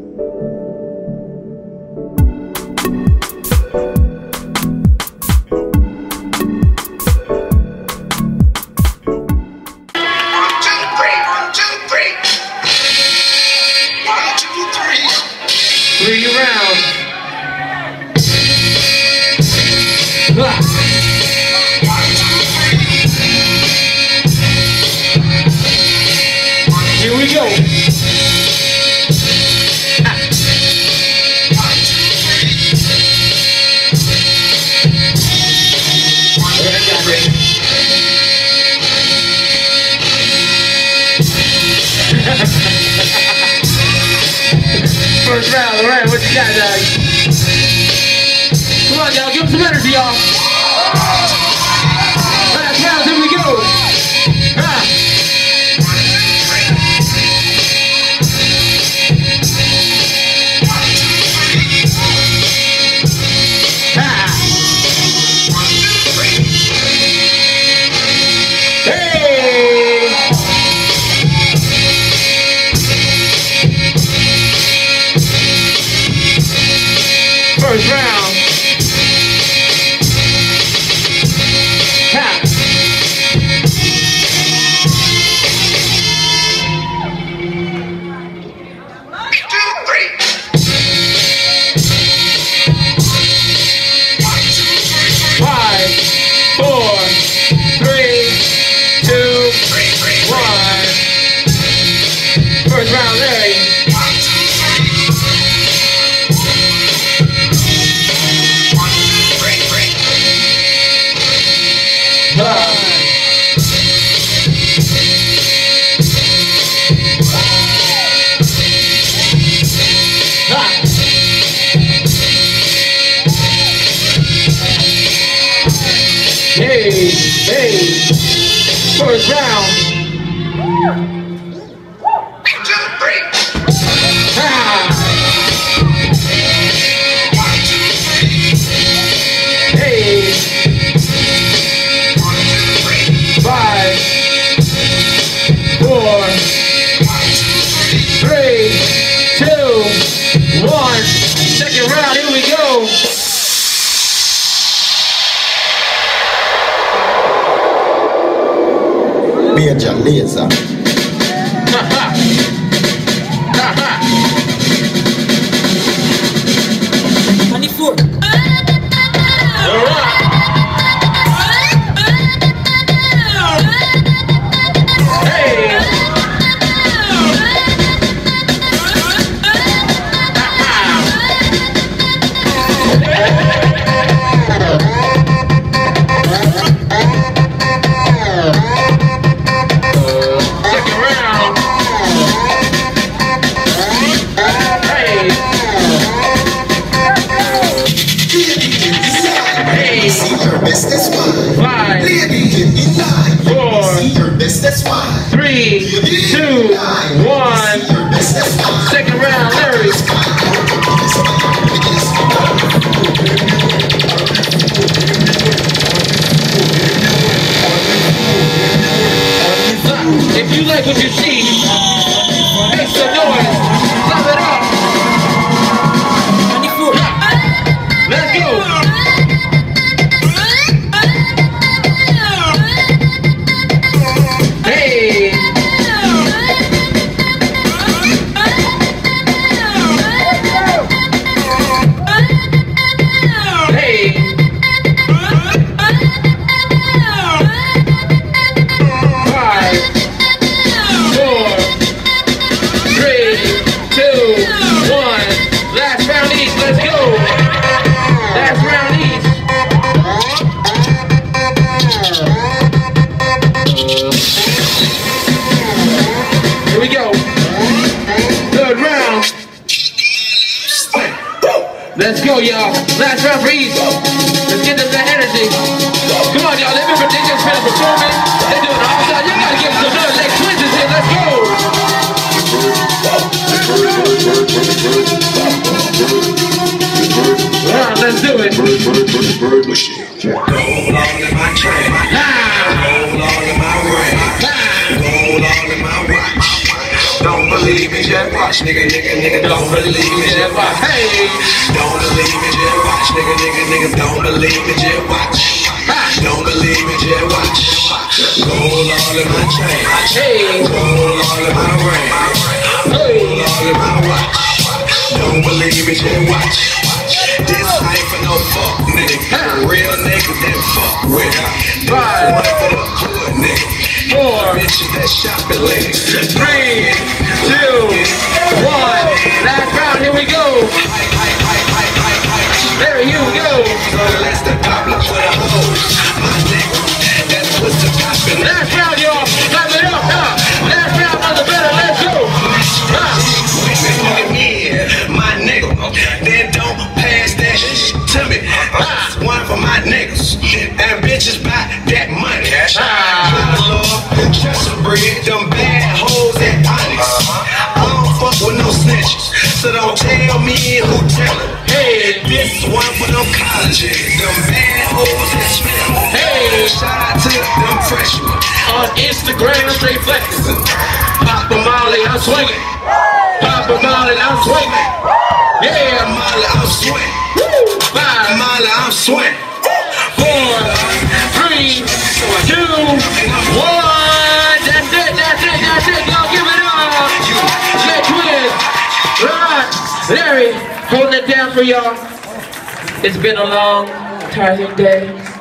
Música First round, alright, what you got, dog? Come on, y'all, give him some energy, y'all. Yeah. Hey, hey, first round. 例子？three, two, one. Second round, Larry. If you like what you see, make some noise. Oh, go, y'all. Last referees. Let's get them that energy. Come on, y'all. They've been ridiculous for the performance. believe me, just watch, nigga, nigga, nigga, don't believe me, just watch. Hey, don't believe me, just watch, nigga, nigga, nigga, don't believe me, just watch. Don't believe me, just watch. Gold all in my chain, gold all in my ring, gold all in my watch. Don't believe me, just watch. This ain't for no fuck, nigga. Real nigga that fuck with. Buy one for the hood, nigga. Four bitches that shopping lady. Three. Don't tell me who tellin'. Hey, This one for them colleges. Them bad hoes at Smith. hey. Shout out to them freshmen. On Instagram, straight flexing. Papa Molly, I'm swinging. Papa Molly, I'm swinging. Yeah, Molly, I'm sweating. five, Molly, I'm sweating. Larry, holding it down for y'all. It's been a long, tiring day.